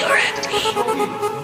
you're at me.